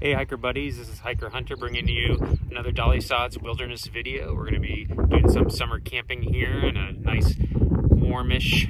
Hey hiker buddies, this is Hiker Hunter bringing you another Dolly Sods wilderness video. We're going to be doing some summer camping here in a nice warmish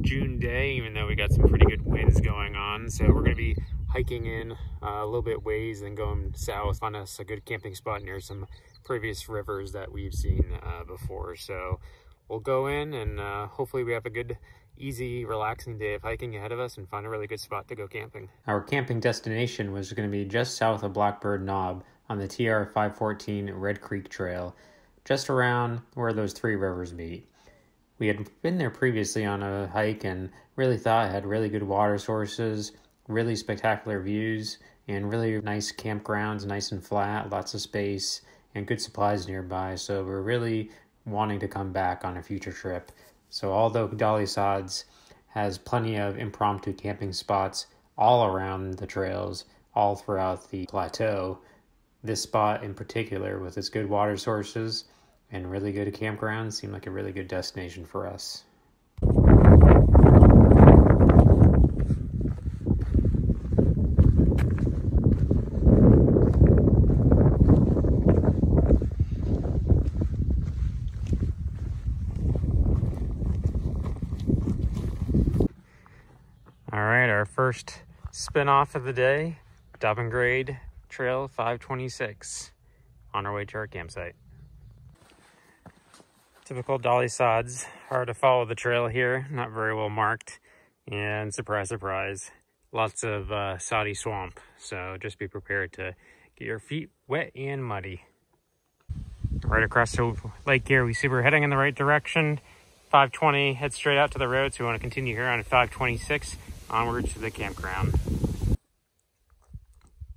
June day, even though we got some pretty good winds going on. So we're going to be hiking in uh, a little bit ways and going south on us a good camping spot near some previous rivers that we've seen uh, before. So we'll go in and uh, hopefully we have a good easy, relaxing day of hiking ahead of us and find a really good spot to go camping. Our camping destination was going to be just south of Blackbird Knob on the TR 514 Red Creek Trail, just around where those three rivers meet. We had been there previously on a hike and really thought it had really good water sources, really spectacular views, and really nice campgrounds, nice and flat, lots of space, and good supplies nearby. So we're really wanting to come back on a future trip. So although Dolly Sods has plenty of impromptu camping spots all around the trails, all throughout the plateau, this spot in particular, with its good water sources and really good campgrounds, seemed like a really good destination for us. Our first spin off of the day, Grade Trail 526 on our way to our campsite. Typical Dolly sods, hard to follow the trail here, not very well marked, and surprise, surprise, lots of uh, soddy swamp. So just be prepared to get your feet wet and muddy. Right across the lake here, we see we're heading in the right direction. 520, head straight out to the road, so we want to continue here on 526 onward to the campground.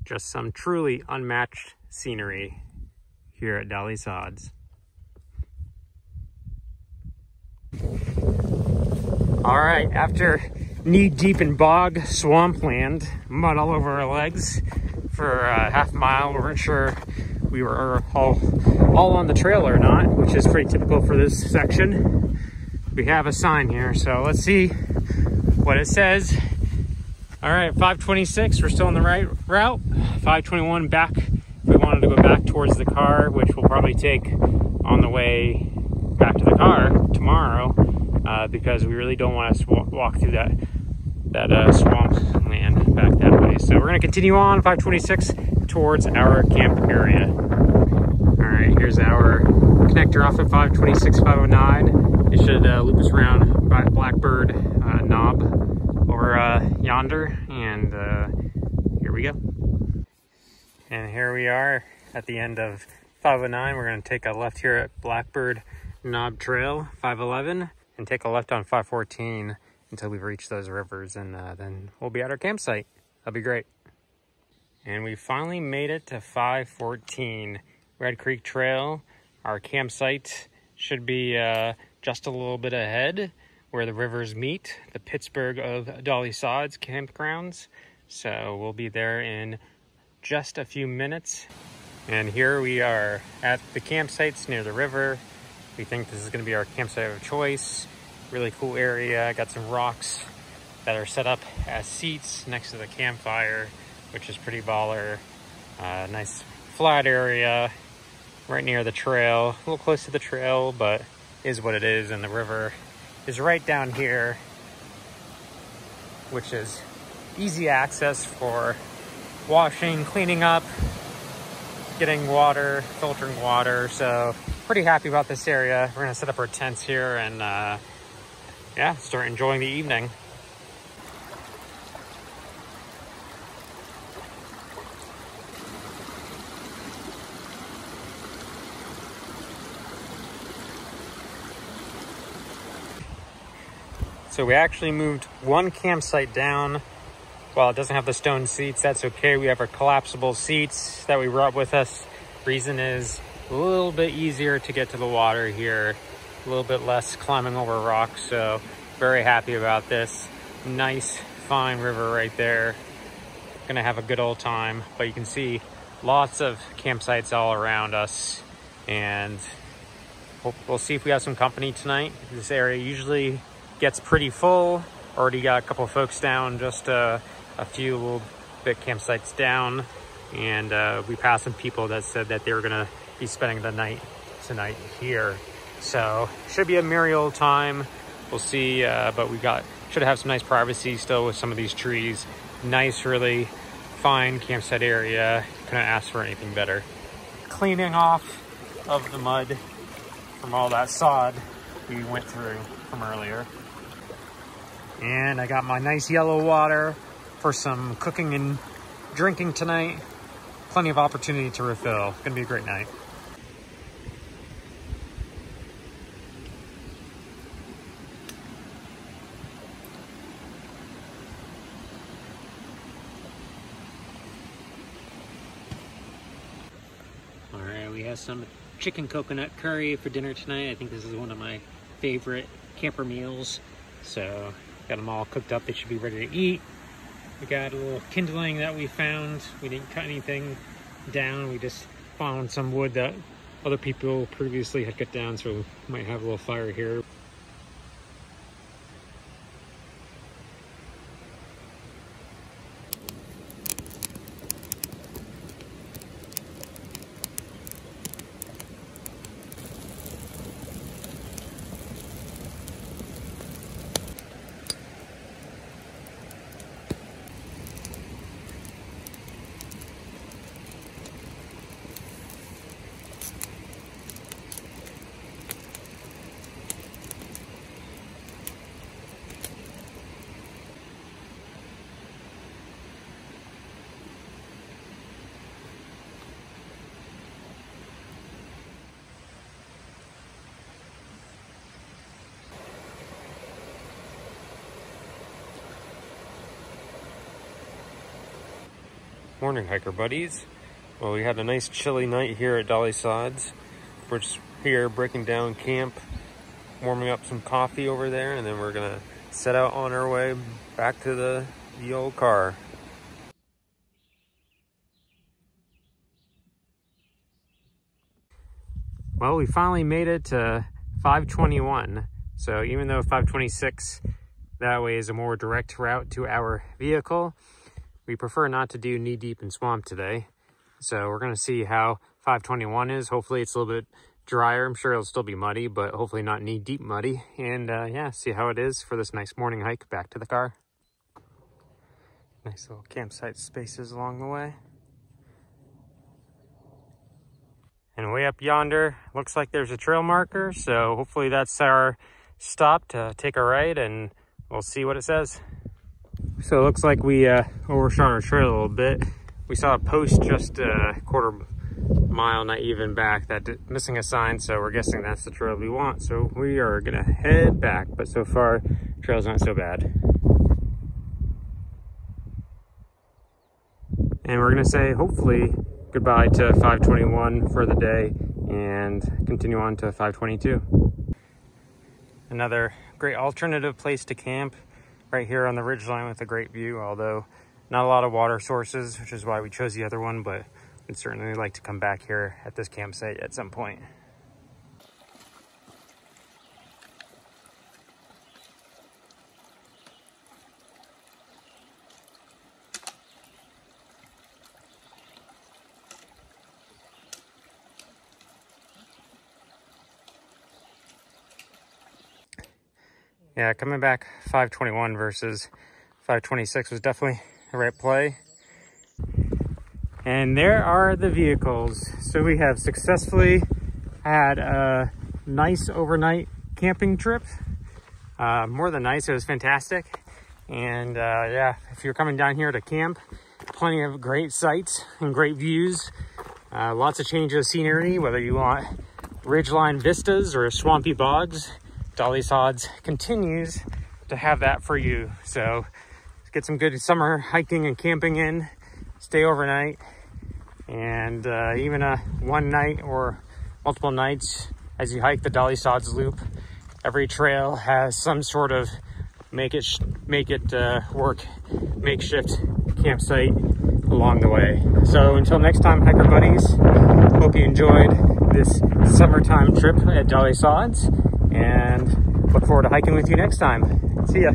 Just some truly unmatched scenery here at Dolly Sods. All right, after knee deep in bog, swampland, mud all over our legs for uh, a half mile, we weren't sure we were all, all on the trail or not, which is pretty typical for this section. We have a sign here, so let's see what it says. All right, 526, we're still on the right route. 521 back, we wanted to go back towards the car, which we'll probably take on the way back to the car tomorrow uh, because we really don't want to walk through that that uh, swamp land back that way. So we're gonna continue on 526 towards our camp area. All right, here's our connector off at 526, 509. It should uh, loop us around by Blackbird uh, Knob over uh, yonder, and uh, here we go. And here we are at the end of 509. We're gonna take a left here at Blackbird Knob Trail 511 and take a left on 514 until we've reached those rivers and uh, then we'll be at our campsite. That'll be great. And we finally made it to 514 Red Creek Trail. Our campsite should be uh, just a little bit ahead where the rivers meet, the Pittsburgh of Dolly Sods campgrounds. So we'll be there in just a few minutes. And here we are at the campsites near the river. We think this is gonna be our campsite of choice. Really cool area, got some rocks that are set up as seats next to the campfire, which is pretty baller. Uh, nice flat area right near the trail, a little close to the trail, but is what it is. And the river is right down here, which is easy access for washing, cleaning up, getting water, filtering water. So pretty happy about this area. We're gonna set up our tents here and uh, yeah, start enjoying the evening. So we actually moved one campsite down. While it doesn't have the stone seats, that's okay. We have our collapsible seats that we brought with us. Reason is a little bit easier to get to the water here, a little bit less climbing over rocks. So very happy about this. Nice, fine river right there. Gonna have a good old time, but you can see lots of campsites all around us and we'll, we'll see if we have some company tonight. This area usually gets pretty full. Already got a couple folks down, just uh, a few little bit campsites down. And uh, we passed some people that said that they were gonna be spending the night tonight here. So should be a merry old time. We'll see, uh, but we got, should have some nice privacy still with some of these trees. Nice, really fine campsite area. Couldn't ask for anything better. Cleaning off of the mud from all that sod we went through from earlier. And I got my nice yellow water for some cooking and drinking tonight. Plenty of opportunity to refill. Gonna be a great night. All right, we have some chicken coconut curry for dinner tonight. I think this is one of my favorite camper meals. So got them all cooked up. They should be ready to eat. We got a little kindling that we found. We didn't cut anything down. We just found some wood that other people previously had cut down. So we might have a little fire here. Morning, hiker buddies. Well, we had a nice chilly night here at Dolly Sods. We're just here breaking down camp, warming up some coffee over there, and then we're gonna set out on our way back to the, the old car. Well, we finally made it to 521. So even though 526 that way is a more direct route to our vehicle, we prefer not to do knee deep in swamp today. So we're gonna see how 521 is. Hopefully it's a little bit drier. I'm sure it'll still be muddy, but hopefully not knee deep muddy. And uh, yeah, see how it is for this nice morning hike back to the car. Nice little campsite spaces along the way. And way up yonder, looks like there's a trail marker. So hopefully that's our stop to take a right and we'll see what it says. So it looks like we uh, overshot our trail a little bit. We saw a post just a quarter mile, not even back, that missing a sign. So we're guessing that's the trail we want. So we are gonna head back. But so far, trail's not so bad. And we're gonna say, hopefully, goodbye to 521 for the day and continue on to 522. Another great alternative place to camp right here on the ridge line with a great view, although not a lot of water sources, which is why we chose the other one, but we'd certainly like to come back here at this campsite at some point. Yeah, coming back 521 versus 526 was definitely the right play. And there are the vehicles. So we have successfully had a nice overnight camping trip. Uh, more than nice, it was fantastic. And uh, yeah, if you're coming down here to camp, plenty of great sights and great views. Uh, lots of changes of scenery, whether you want ridgeline vistas or swampy bogs. Dolly Sods continues to have that for you. So get some good summer hiking and camping in, stay overnight, and uh, even a one night or multiple nights as you hike the Dolly Sods Loop. Every trail has some sort of make it make it uh, work makeshift campsite along the way. So until next time, hiker buddies, hope you enjoyed this summertime trip at Dolly Sods and look forward to hiking with you next time. See ya.